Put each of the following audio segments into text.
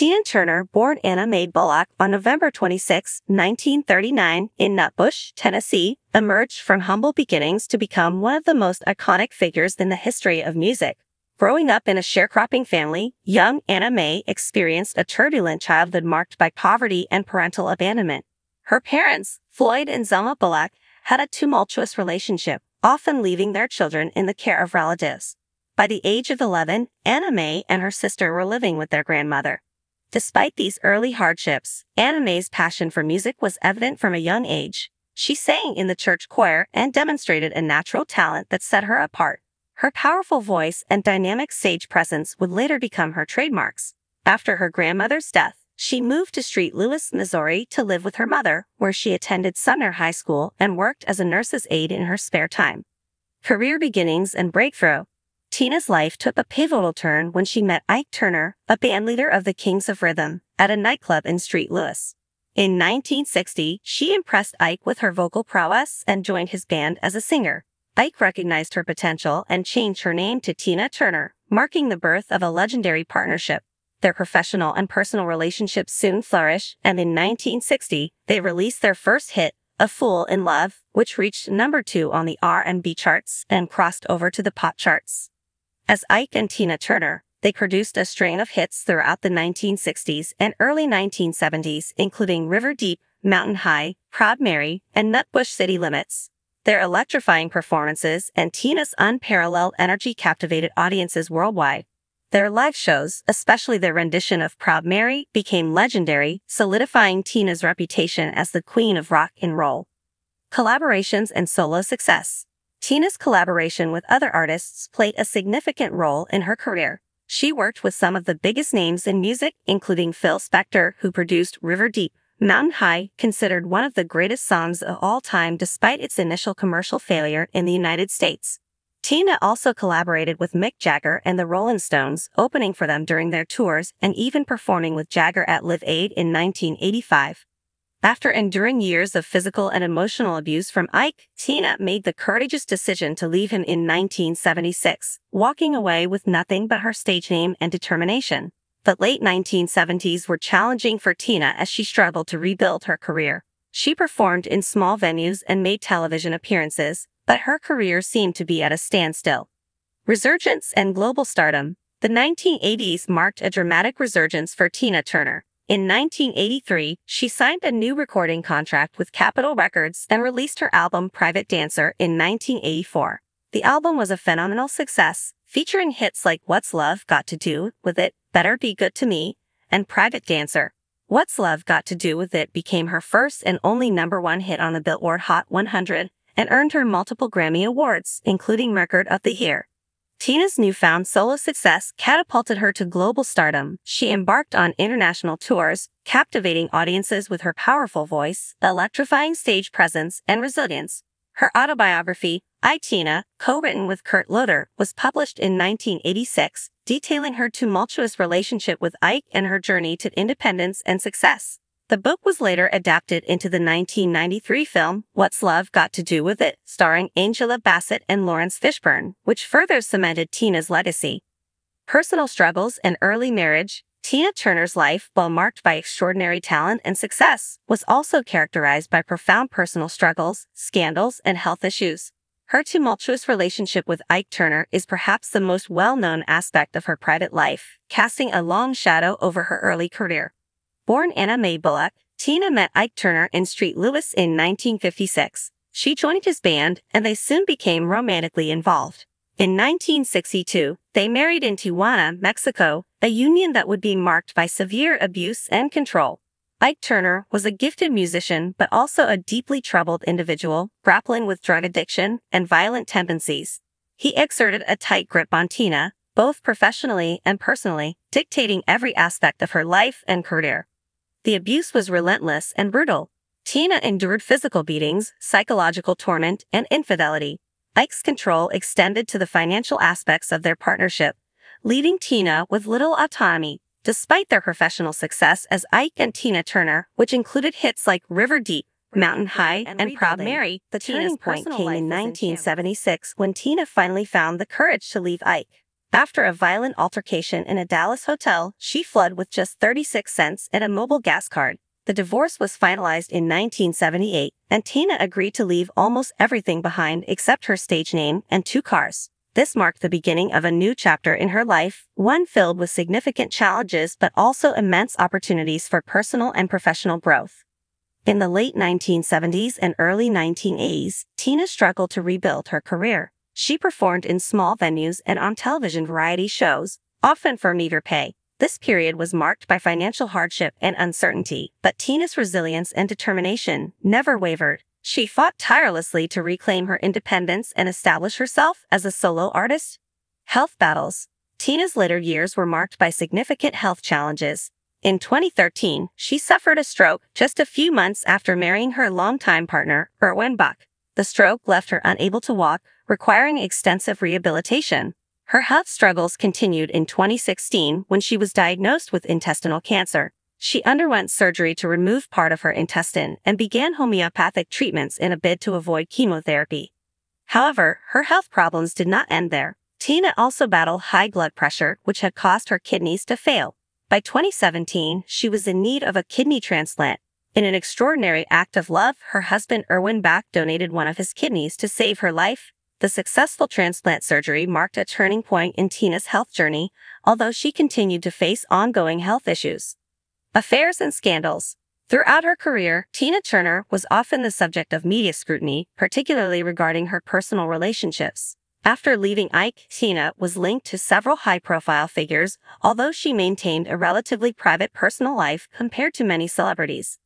Tina Turner, born Anna Mae Bullock on November 26, 1939, in Nutbush, Tennessee, emerged from humble beginnings to become one of the most iconic figures in the history of music. Growing up in a sharecropping family, young Anna Mae experienced a turbulent childhood marked by poverty and parental abandonment. Her parents, Floyd and Zelma Bullock, had a tumultuous relationship, often leaving their children in the care of relatives. By the age of 11, Anna Mae and her sister were living with their grandmother. Despite these early hardships, Anna Mae's passion for music was evident from a young age. She sang in the church choir and demonstrated a natural talent that set her apart. Her powerful voice and dynamic stage presence would later become her trademarks. After her grandmother's death, she moved to St. Louis, Missouri to live with her mother, where she attended Sumner High School and worked as a nurse's aide in her spare time. Career beginnings and breakthrough. Tina's life took a pivotal turn when she met Ike Turner, a bandleader of the Kings of Rhythm, at a nightclub in St. Louis. In 1960, she impressed Ike with her vocal prowess and joined his band as a singer. Ike recognized her potential and changed her name to Tina Turner, marking the birth of a legendary partnership. Their professional and personal relationships soon flourished, and in 1960, they released their first hit, A Fool in Love, which reached number two on the R&B charts and crossed over to the pop charts. As Ike and Tina Turner, they produced a string of hits throughout the 1960s and early 1970s, including River Deep, Mountain High, Proud Mary, and Nutbush City Limits. Their electrifying performances and Tina's unparalleled energy captivated audiences worldwide. Their live shows, especially their rendition of Proud Mary, became legendary, solidifying Tina's reputation as the queen of rock and roll. Collaborations and solo success. Tina's collaboration with other artists played a significant role in her career. She worked with some of the biggest names in music, including Phil Spector, who produced River Deep, Mountain High, considered one of the greatest songs of all time despite its initial commercial failure in the United States. Tina also collaborated with Mick Jagger and the Rolling Stones, opening for them during their tours and even performing with Jagger at Live Aid in 1985. After enduring years of physical and emotional abuse from Ike, Tina made the courageous decision to leave him in 1976, walking away with nothing but her stage name and determination. The late 1970s were challenging for Tina as she struggled to rebuild her career. She performed in small venues and made television appearances, but her career seemed to be at a standstill. Resurgence and global stardom. The 1980s marked a dramatic resurgence for Tina Turner. In 1983, she signed a new recording contract with Capitol Records and released her album Private Dancer in 1984. The album was a phenomenal success, featuring hits like What's Love Got to Do with It, Better Be Good to Me, and Private Dancer. What's Love Got to Do with It became her first and only number one hit on the Billboard Hot 100 and earned her multiple Grammy Awards, including Record of the Year. Tina's newfound solo success catapulted her to global stardom. She embarked on international tours, captivating audiences with her powerful voice, electrifying stage presence, and resilience. Her autobiography, I Tina, co-written with Kurt Loder, was published in 1986, detailing her tumultuous relationship with Ike and her journey to independence and success. The book was later adapted into the 1993 film What's Love Got to Do with It, starring Angela Bassett and Laurence Fishburne, which further cemented Tina's legacy. Personal struggles and early marriage, Tina Turner's life, while marked by extraordinary talent and success, was also characterized by profound personal struggles, scandals, and health issues. Her tumultuous relationship with Ike Turner is perhaps the most well-known aspect of her private life, casting a long shadow over her early career. Born Anna Mae Bullock, Tina met Ike Turner in St. Louis in 1956. She joined his band, and they soon became romantically involved. In 1962, they married in Tijuana, Mexico, a union that would be marked by severe abuse and control. Ike Turner was a gifted musician, but also a deeply troubled individual, grappling with drug addiction and violent tendencies. He exerted a tight grip on Tina, both professionally and personally, dictating every aspect of her life and career. The abuse was relentless and brutal. Tina endured physical beatings, psychological torment, and infidelity. Ike's control extended to the financial aspects of their partnership, leaving Tina with little autonomy. Despite their professional success as Ike and Tina Turner, which included hits like River Deep, Mountain High, and, and Proud Mary, the turning point came in 1976 when Tina finally found the courage to leave Ike. After a violent altercation in a Dallas hotel, she fled with just 36 cents and a Mobil gas card. The divorce was finalized in 1978, and Tina agreed to leave almost everything behind except her stage name and two cars. This marked the beginning of a new chapter in her life, one filled with significant challenges but also immense opportunities for personal and professional growth. In the late 1970s and early 1980s, Tina struggled to rebuild her career. She performed in small venues and on television variety shows, often for meager pay. This period was marked by financial hardship and uncertainty, but Tina's resilience and determination never wavered. She fought tirelessly to reclaim her independence and establish herself as a solo artist. Health battles. Tina's later years were marked by significant health challenges. In 2013, she suffered a stroke just a few months after marrying her longtime partner, Erwin Bach. The stroke left her unable to walk, requiring extensive rehabilitation. Her health struggles continued in 2016 when she was diagnosed with intestinal cancer. She underwent surgery to remove part of her intestine and began homeopathic treatments in a bid to avoid chemotherapy. However, her health problems did not end there. Tina also battled high blood pressure, which had caused her kidneys to fail. By 2017, she was in need of a kidney transplant. In an extraordinary act of love, her husband Erwin Bach donated one of his kidneys to save her life. The successful transplant surgery marked a turning point in Tina's health journey, although she continued to face ongoing health issues. Affairs and scandals. Throughout her career, Tina Turner was often the subject of media scrutiny, particularly regarding her personal relationships. After leaving Ike, Tina was linked to several high-profile figures, although she maintained a relatively private personal life compared to many celebrities.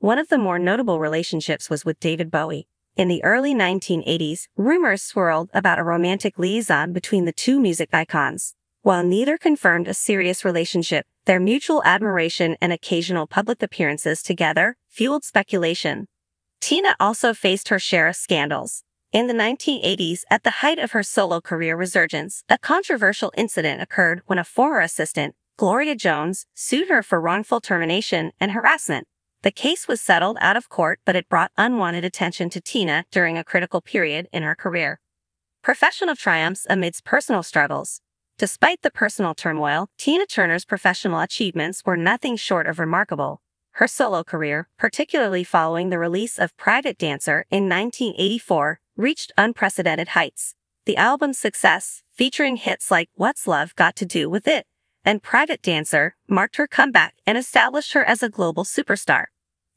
One of the more notable relationships was with David Bowie. In the early 1980s, rumors swirled about a romantic liaison between the two music icons. While neither confirmed a serious relationship, their mutual admiration and occasional public appearances together fueled speculation. Tina also faced her share of scandals. In the 1980s, at the height of her solo career resurgence, a controversial incident occurred when a former assistant, Gloria Jones, sued her for wrongful termination and harassment. The case was settled out of court, but it brought unwanted attention to Tina during a critical period in her career. Professional triumphs amidst personal struggles. Despite the personal turmoil, Tina Turner's professional achievements were nothing short of remarkable. Her solo career, particularly following the release of Private Dancer in 1984, reached unprecedented heights. The album's success, featuring hits like What's Love Got to Do with It and Private Dancer, marked her comeback and established her as a global superstar.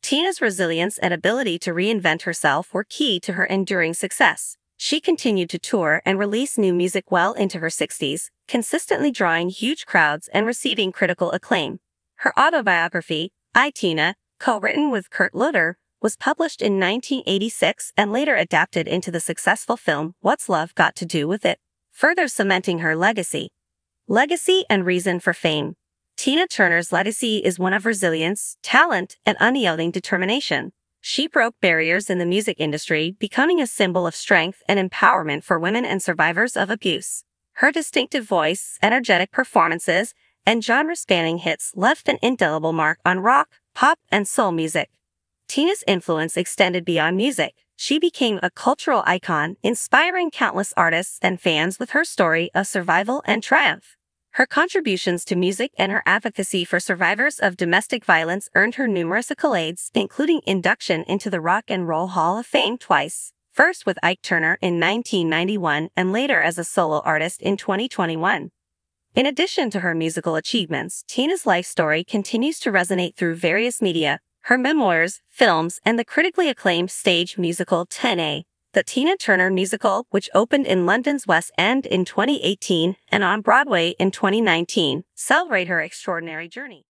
Tina's resilience and ability to reinvent herself were key to her enduring success. She continued to tour and release new music well into her 60s, consistently drawing huge crowds and receiving critical acclaim. Her autobiography, I Tina, co-written with Kurt Loder, was published in 1986 and later adapted into the successful film What's Love Got to Do with It, further cementing her legacy. Legacy and reason for fame. Tina Turner's legacy is one of resilience, talent, and unyielding determination. She broke barriers in the music industry, becoming a symbol of strength and empowerment for women and survivors of abuse. Her distinctive voice, energetic performances, and genre-spanning hits left an indelible mark on rock, pop, and soul music. Tina's influence extended beyond music. She became a cultural icon, inspiring countless artists and fans with her story of survival and triumph. Her contributions to music and her advocacy for survivors of domestic violence earned her numerous accolades, including induction into the Rock and Roll Hall of Fame twice, first with Ike Turner in 1991 and later as a solo artist in 2021. In addition to her musical achievements, Tina's life story continues to resonate through various media, her memoirs, films, and the critically acclaimed stage musical Tina, the Tina Turner musical, which opened in London's West End in 2018 and on Broadway in 2019, celebrate her extraordinary journey.